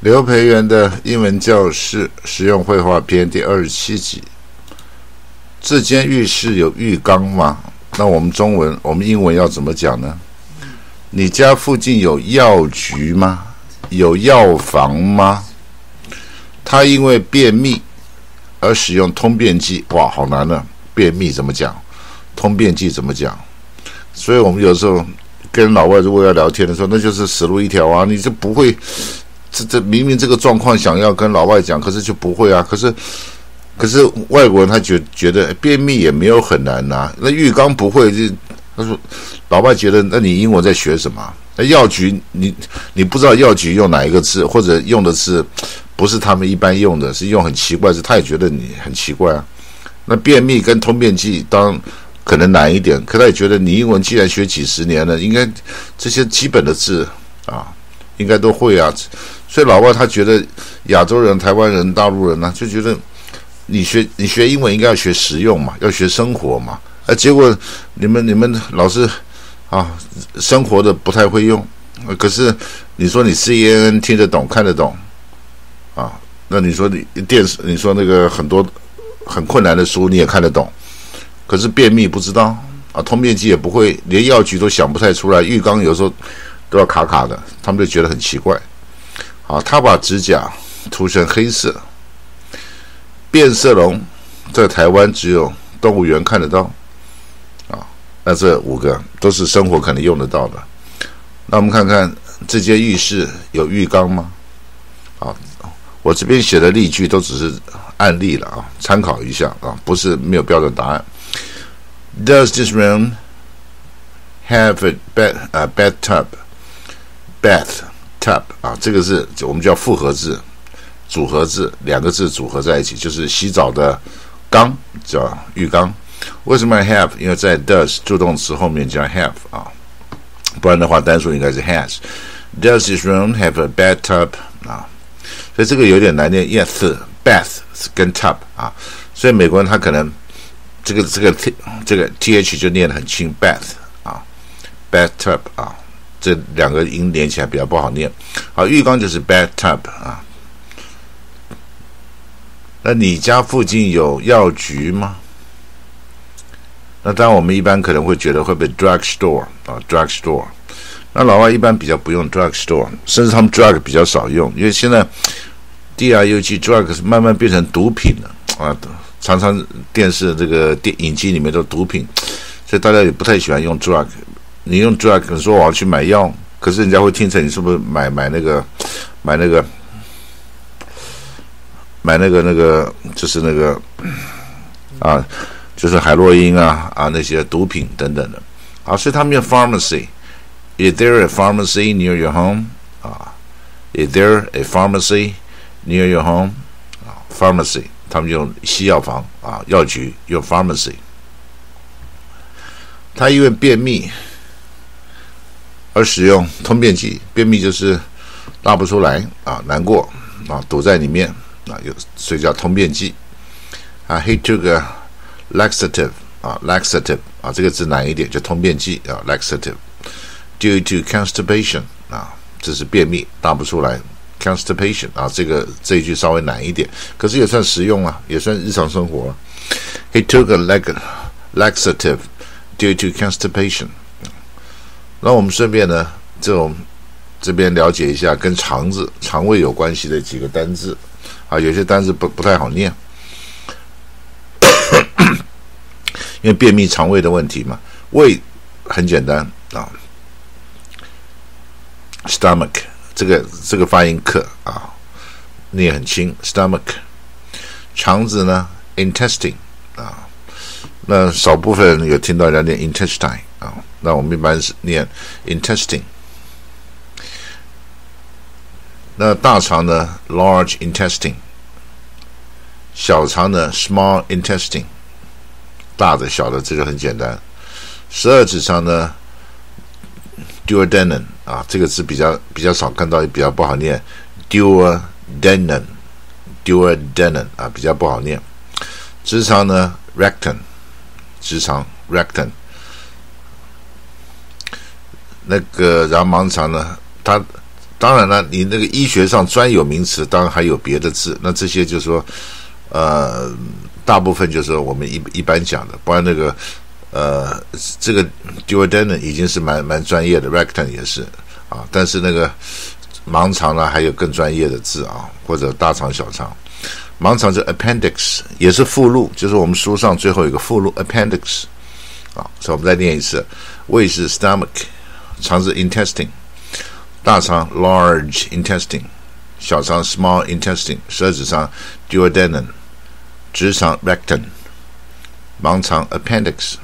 刘培元的英文教室实用绘画篇第二十七集。这间浴室有浴缸吗？那我们中文，我们英文要怎么讲呢？你家附近有药局吗？有药房吗？他因为便秘而使用通便剂，哇，好难呢！便秘怎么讲？通便剂怎么讲？所以我们有时候跟老外如果要聊天的时候，那就是死路一条啊！你这不会。这这明明这个状况想要跟老外讲，可是就不会啊。可是可是外国人他觉觉得便秘也没有很难呐。那浴缸不会，就他说老外觉得那你英文在学什么？那药局你你不知道药局用哪一个字，或者用的是不是他们一般用的，是用很奇怪字，他也觉得你很奇怪啊。那便秘跟通便剂当可能难一点，可他也觉得你英文既然学几十年了，应该这些基本的字啊应该都会啊。所以老外他觉得亚洲人、台湾人、大陆人呢，就觉得你学你学英文应该要学实用嘛，要学生活嘛。啊，结果你们你们老是啊生活的不太会用。可是你说你 C N N 听得懂看得懂啊？那你说你电视你说那个很多很困难的书你也看得懂，可是便秘不知道啊，通便剂也不会，连药局都想不太出来，浴缸有时候都要卡卡的，他们就觉得很奇怪。啊，他把指甲涂成黑色，变色龙在台湾只有动物园看得到。啊，那这五个都是生活可能用得到的。那我们看看这间浴室有浴缸吗？啊，我这边写的例句都只是案例了啊，参考一下啊，不是没有标准答案。Does this room have a bed a bathtub bath? tub 啊，这个是我们叫复合字、组合字，两个字组合在一起就是洗澡的缸，叫浴缸。为什么 have？因为在 does 助动词后面加 have 啊，不然的话单数应该是 has。Does this room have a bathtub？啊，所以这个有点难念，yes，bath 跟 tub 啊，所以美国人他可能这个这个 t 这个 th 就念得很轻，bath 啊，bathtub 啊。这两个音连起来比较不好念。好，浴缸就是 bathtub 啊。那你家附近有药局吗？那当然，我们一般可能会觉得会被 drug store 啊，drug store。那老外一般比较不用 drug store，甚至他们 drug 比较少用，因为现在 D R U G drug 是慢慢变成毒品了啊，常常电视这个电影机里面都毒品，所以大家也不太喜欢用 drug。你用 drug 说我要去买药，可是人家会听成你是不是买买那个买那个买那个那个就是那个啊，就是海洛因啊啊那些毒品等等的。好，所以他们用 pharmacy。Is there a pharmacy near your home？啊，Is there a pharmacy near your home？啊，pharmacy，他们用西药房啊，药局用 pharmacy。他因为便秘。而使用通便剂，便秘就是拉不出来啊，难过啊，堵在里面啊，有所以叫通便剂啊。He took a laxative 啊，laxative 啊，这个字难一点，就通便剂啊，laxative due to constipation 啊，这是便秘拉不出来，constipation 啊，这个这一句稍微难一点，可是也算实用啊，也算日常生活。He took a laxative due to constipation。那我们顺便呢，这种这边了解一下跟肠子、肠胃有关系的几个单字啊，有些单字不不太好念，因为便秘肠胃的问题嘛。胃很简单啊，stomach 这个这个发音课啊，念很轻，stomach。肠子呢，intestine 啊，那少部分有听到人家念 intestine 啊。那我们一般是念 intestine。那大肠呢，large intestine；小肠呢，small intestine。大的、小的，这个很简单。十二指肠呢，duodenum 啊，这个字比较比较少看到，也比较不好念，duodenum，duodenum 啊，比较不好念。直肠呢，rectum，直肠 rectum。那个然后盲肠呢，它当然了，你那个医学上专有名词，当然还有别的字。那这些就是说，呃，大部分就是我们一一般讲的，不然那个，呃，这个 duodenum 已经是蛮蛮专业的，rectum 也是啊。但是那个盲肠呢，还有更专业的字啊，或者大肠、小肠。盲肠是 appendix，也是附录，就是我们书上最后一个附录 appendix 啊。所以我们再念一次：胃是 stomach，肠子 intestine。大肠 large intestine，小肠 small intestine，舌质上 duodenum，直肠 rectum，盲肠 appendix。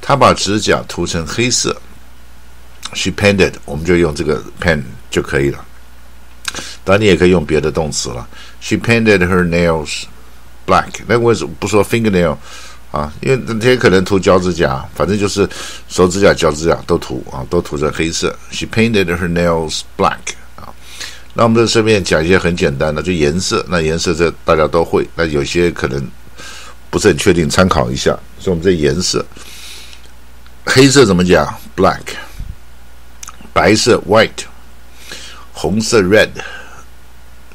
他把指甲涂成黑色，she painted，我们就用这个 paint 就可以了。当然你也可以用别的动词了，she painted her nails black。那为什么不说 fingernail？ 啊，因为那天可能涂脚趾甲，反正就是手指甲、脚趾甲都涂啊，都涂成黑色。She painted her nails black 啊。那我们在顺便讲一些很简单的，就颜色。那颜色这大家都会，那有些可能不是很确定，参考一下。所以我们这颜色，黑色怎么讲？black。白色 white。红色 red。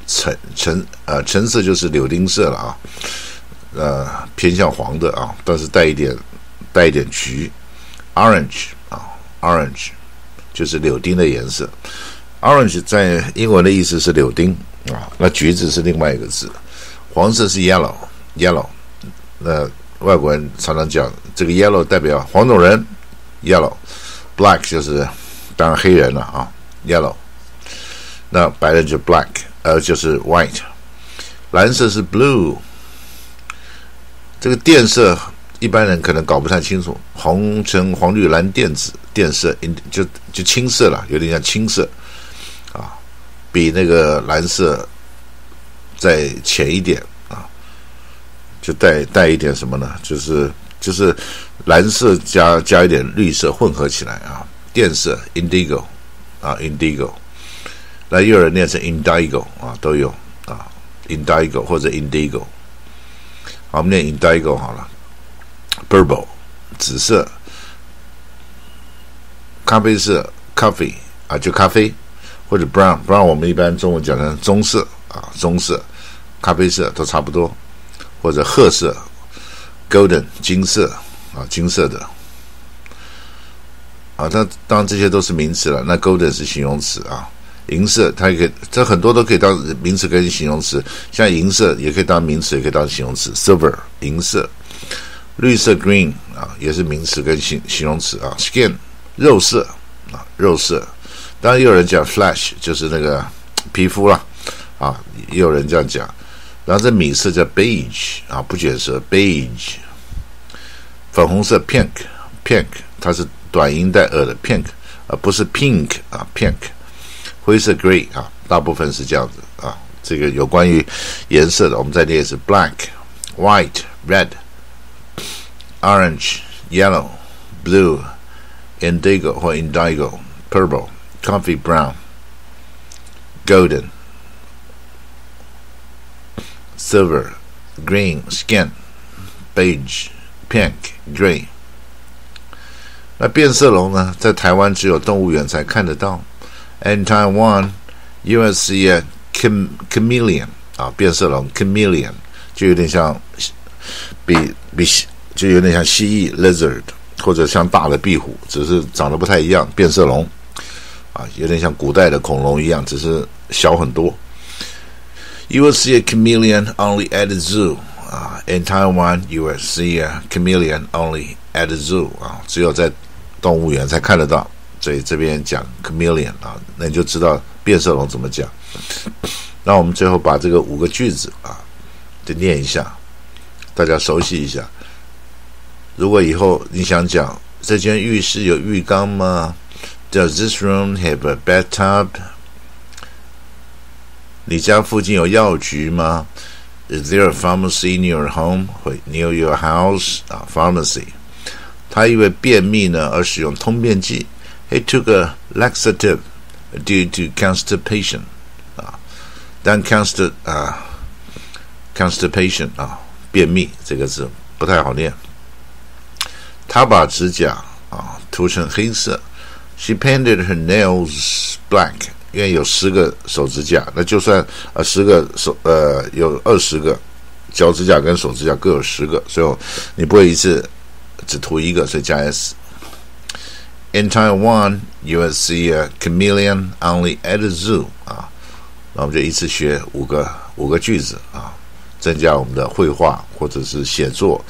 橙橙呃橙色就是柳丁色了啊。呃，偏向黄的啊，但是带一点带一点橘，orange 啊，orange 就是柳丁的颜色。orange 在英文的意思是柳丁啊，那橘子是另外一个字。黄色是 yellow，yellow。那外国人常常讲这个 yellow 代表黄种人，yellow。black 就是当然黑人了啊，yellow。那白人就 black，呃，就是 white。蓝色是 blue。这个电色一般人可能搞不太清楚，红橙黄绿蓝靛紫，电色就就青色了，有点像青色，啊，比那个蓝色再浅一点啊，就带带一点什么呢？就是就是蓝色加加一点绿色混合起来啊，电色 indigo 啊 indigo，那又有人念成 indigo 啊，都有啊 indigo 或者 indigo。好，我们念 indigo 好了，purple 紫色，咖啡色 coffee 啊，就咖啡，或者 brown brown 我们一般中文讲成棕色啊，棕色，咖啡色都差不多，或者褐色。Golden 金色啊，金色的。啊，那当然这些都是名词了，那 golden 是形容词啊。银色，它也可以，这很多都可以当名词跟形容词，像银色也可以当名词，也可以当形容词。Silver，银色，绿色，green 啊，也是名词跟形形容词啊。Skin，肉色啊，肉色。当然也有人讲 flesh，就是那个皮肤了啊，也有人这样讲。然后这米色叫 beige 啊，不卷舌，beige。粉红色，pink，pink，它是短音带 a 的 pink，而不是 pink 啊，pink。灰色 gray 啊，大部分是这样子啊。这个有关于颜色的，我们再念一次：black、white、red、orange、yellow、blue、indigo 或 indigo、purple、coffee brown、golden、silver、green、skin、beige、pink、gray。那变色龙呢，在台湾只有动物园才看得到。In Taiwan, you will see a chameleon 啊，变色龙 chameleon 就有点像比比就有点像蜥蜴 lizard 或者像大的壁虎，只是长得不太一样。变色龙啊，有点像古代的恐龙一样，只是小很多。You will see a chameleon only at the zoo 啊。In Taiwan, you will see a chameleon only at the zoo 啊，只有在动物园才看得到。所以这边讲 chameleon 啊，那你就知道变色龙怎么讲。那我们最后把这个五个句子啊，就念一下，大家熟悉一下。如果以后你想讲这间浴室有浴缸吗？Does this room have a bathtub？你家附近有药局吗？Is there a pharmacy near your home？会 near your house 啊，pharmacy。他因为便秘呢而使用通便剂。He took a laxative due to constipation 啊，但 const 啊 constipation 啊，便秘这个字不太好念。他把指甲啊涂成黑色。She painted her nails black，因为有十个手指甲，那就算呃十个手呃有二十个脚趾甲跟手指甲各有十个，所以你不会一次只涂一个，所以加 s。In Taiwan, you will see a chameleon only at a zoo 啊，那我们就一次学五个五个句子啊，增加我们的绘画或者是写作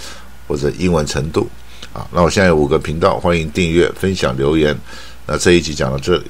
或者英文程度啊。那我现在有五个频道，欢迎订阅、分享、留言。那这一集讲到这里。